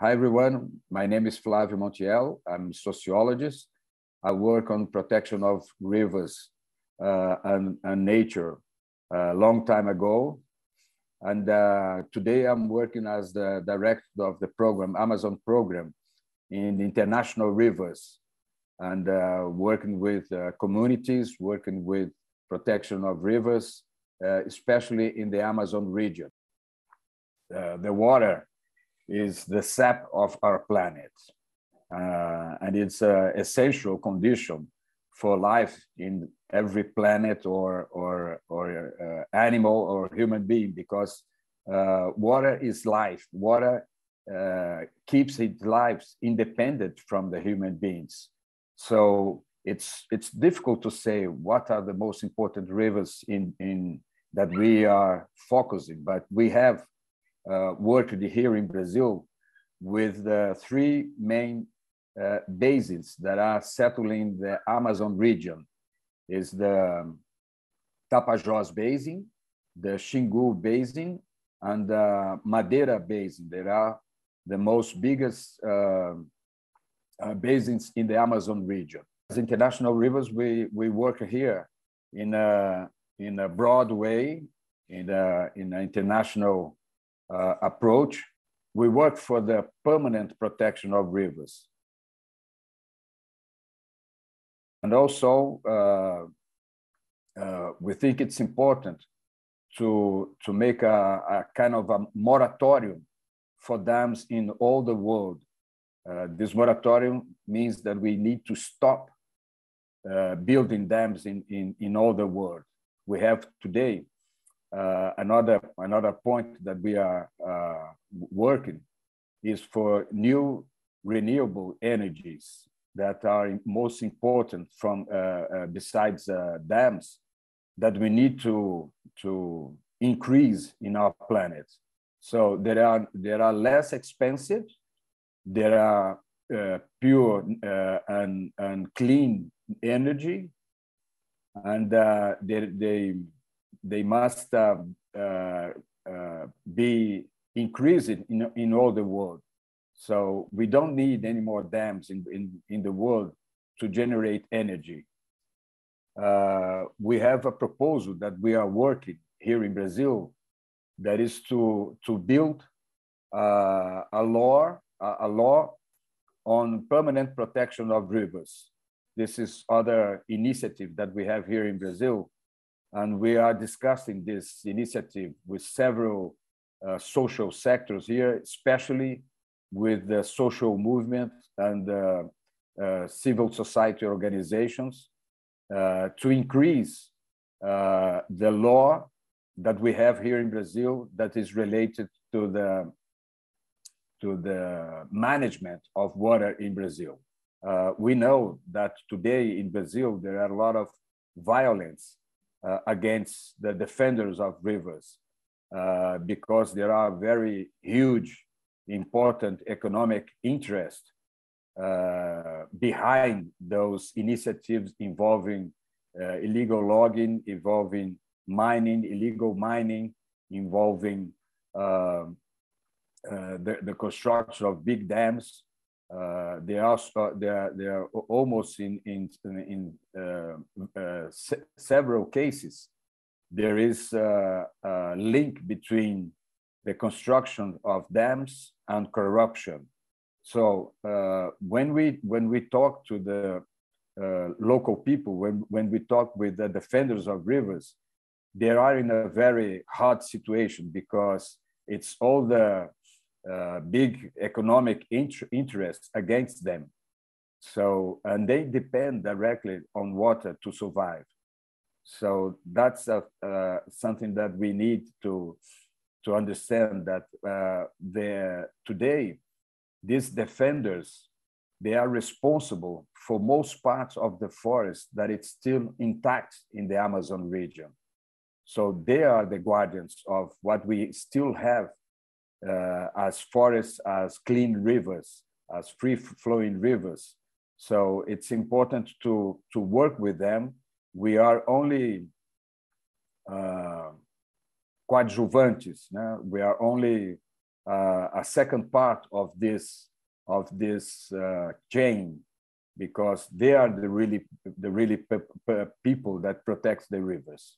Hi, everyone. My name is Flavio Montiel. I'm a sociologist. I work on protection of rivers uh, and, and, nature a long time ago. And uh, today I'm working as the director of the program, Amazon program in international rivers and uh, working with uh, communities, working with protection of rivers, uh, especially in the Amazon region. Uh, the water is the sap of our planet. Uh, and it's an essential condition for life in every planet or, or, or uh, animal or human being because uh, water is life. Water uh, keeps its lives independent from the human beings. So it's, it's difficult to say what are the most important rivers in, in, that we are focusing, but we have worked here in Brazil with the three main uh, basins that are settling the Amazon region. Is the Tapajós Basin, the Xingu Basin, and the Madeira Basin. They are the most biggest uh, uh, basins in the Amazon region. As international rivers, we, we work here in a, in a broad way, in, a, in an international uh, approach, we work for the permanent protection of rivers. And also, uh, uh, we think it's important to, to make a, a, kind of a moratorium for dams in all the world. Uh, this moratorium means that we need to stop uh, building dams in, in, in all the world. We have today uh, another another point that we are uh, working is for new renewable energies that are most important from uh, uh besides uh, dams that we need to to increase in our planet. So there are there are less expensive, there are uh, pure and and clean energy, and they they they must uh, uh, be increasing in, in all the world. So we don't need any more dams in, in, in the world to generate energy. Uh, we have a proposal that we are working here in Brazil that is to, to build uh, a law, a law on permanent protection of rivers. This is other initiative that we have here in Brazil and we are discussing this initiative with several uh, social sectors here, especially with the social movement and uh, uh, civil society organizations uh, to increase uh, the law that we have here in Brazil that is related to the to the management of water in Brazil. Uh, we know that today in Brazil there are a lot of violence against the defenders of rivers uh, because there are very huge, important economic interest uh, behind those initiatives involving uh, illegal logging, involving mining, illegal mining, involving um, uh, the, the construction of big dams. Uh, they are uh, they are they are almost in in in uh, uh, se several cases. There is a link between the construction of dams and corruption. So uh, when we when we talk to the uh, local people, when when we talk with the defenders of rivers, they are in a very hard situation because it's all the uh, big economic int interests against them. So, and they depend directly on water to survive. So that's a, uh, something that we need to, to understand that uh, today, these defenders, they are responsible for most parts of the forest that it's still intact in the Amazon region. So they are the guardians of what we still have uh, as forests, as clean rivers, as free flowing rivers. So it's important to, to work with them. We are only uh, coadjuvantes, we are only uh, a second part of this of this uh, chain because they are the really the really pe pe people that protects the rivers.